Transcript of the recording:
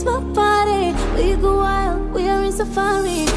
it's my body. We go wild, we're in safari.